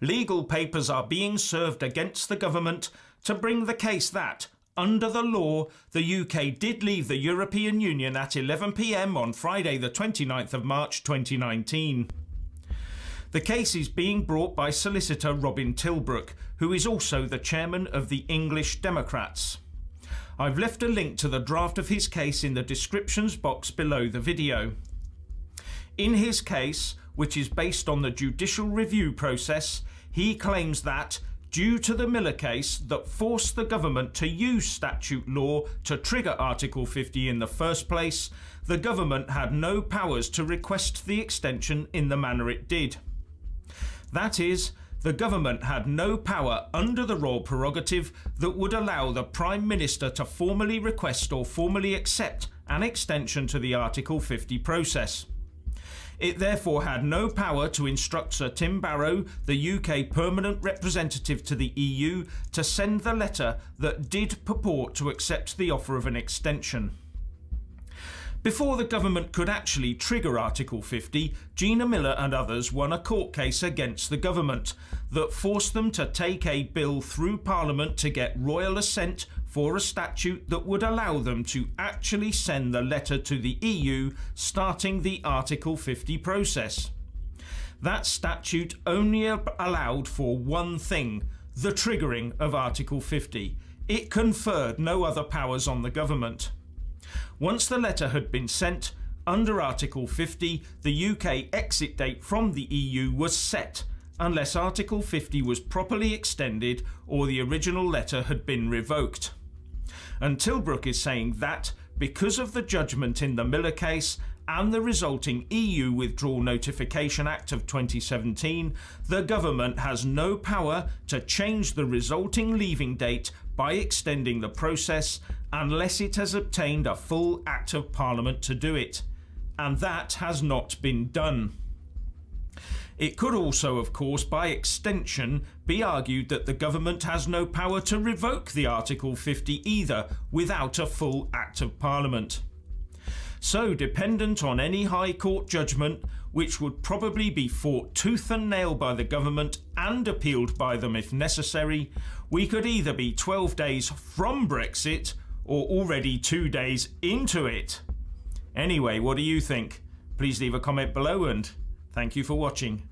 legal papers are being served against the government to bring the case that, under the law, the UK did leave the European Union at 11pm on Friday, the 29th of March 2019. The case is being brought by solicitor Robin Tilbrook, who is also the chairman of the English Democrats. I've left a link to the draft of his case in the descriptions box below the video. In his case, which is based on the judicial review process, he claims that, due to the Miller case that forced the government to use statute law to trigger Article 50 in the first place, the government had no powers to request the extension in the manner it did. That is, the government had no power under the royal prerogative that would allow the Prime Minister to formally request or formally accept an extension to the Article 50 process. It therefore had no power to instruct Sir Tim Barrow, the UK permanent representative to the EU, to send the letter that did purport to accept the offer of an extension. Before the government could actually trigger Article 50, Gina Miller and others won a court case against the government that forced them to take a bill through Parliament to get royal assent for a statute that would allow them to actually send the letter to the EU starting the Article 50 process. That statute only allowed for one thing the triggering of Article 50. It conferred no other powers on the government. Once the letter had been sent, under Article 50, the UK exit date from the EU was set unless Article 50 was properly extended or the original letter had been revoked. And Tilbrook is saying that, because of the judgment in the Miller case and the resulting EU Withdrawal Notification Act of 2017, the government has no power to change the resulting leaving date by extending the process unless it has obtained a full Act of Parliament to do it. And that has not been done. It could also, of course, by extension, be argued that the government has no power to revoke the Article 50 either without a full Act of Parliament. So, dependent on any High Court judgment, which would probably be fought tooth and nail by the government and appealed by them if necessary, we could either be 12 days from Brexit or already two days into it. Anyway, what do you think? Please leave a comment below and thank you for watching.